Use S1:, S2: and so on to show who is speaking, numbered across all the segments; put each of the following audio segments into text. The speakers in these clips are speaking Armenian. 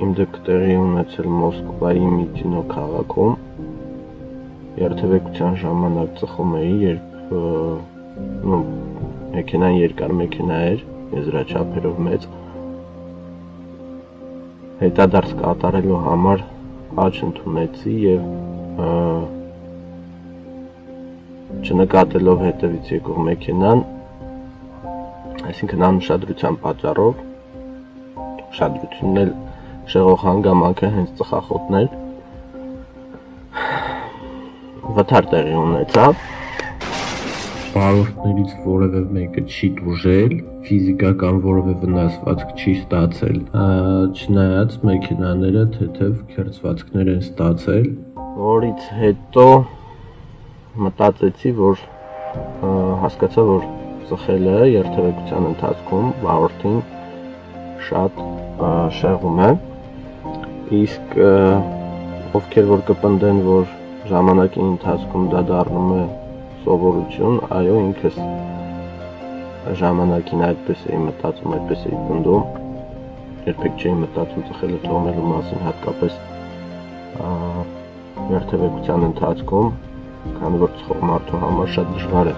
S1: իմ դեպքը տեղի ունեցել Մոսկվայի Միտինո քաղաքում։ Երթևեկության ժամանակ ծխում էի, երբ նո մեքենան երկար մեքենա էր, եզրաչափերով մեծ։ Հետադարձ կատարելու համար աճ ընդունեցի եւ չնկատելով հետևից եկող մեքենան, այսինքն անուշադրության պատճառով ուշադրությունն էլ շեղող հանգամանքը հենց ծխախոտներ վթար տեղի ունեցավ
S2: վարորդներից որևէ մեկը չի դուժել, ֆիզիկական որևէ վնասվածք չի ստացել, չնայած մեքենաները թեթև քերծվածքներ են ստացել,
S1: որից հետո մտածեցի, որ հասկացա, որ ծխելը երթևեկության ընթացքում վարորդին շատ շեղում է իսկ ովքեր որ կպնդեն, որ ժամանակի ընթացքում դա դառնում է սովորություն, այո, ինքս ժամանակին այդպես էի մտածում, այդպես էի պնդում, երբեք չէի մտածում ծխելը թողնելու մասին, հատկապես երթևեկության ընթացքում, քանի որ ծխող մարդու համար շատ դժվար է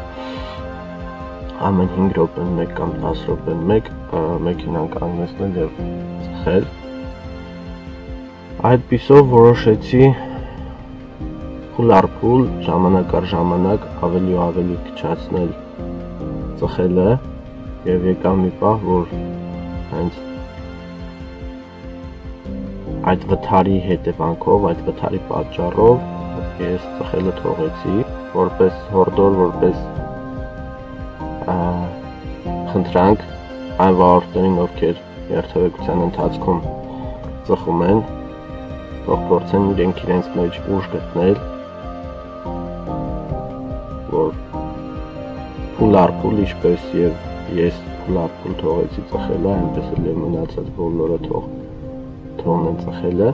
S1: ամեն 5 րոպեն 1 կամ 10 րոպեն 1 մեքենան կանգնեցնել եւ ծխել Այդ պիսով որոշեցի փուլ առ փուլ ժամանակ առ ժամանակ ավելի ու ավելի քչացնել ծխելը եւ եկավ մի պահ, որ հենց այդ վթարի հետևանքով, այդ վթարի պատճառով ես ծխելը թողեցի, որպես հորդոր, որպես խնդրանք այն վարորդներին, ովքեր երթևեկության ընթացքում ծխում են, թող փորձեն իրենք իրենց մեջ ուժ գտնել, որ փուլ առ փուլ ինչպես եւ ես փուլ առ փուլ թողեցի ծխելը, այնպես էլ մնացած բոլորը թող թողնեն ծխելը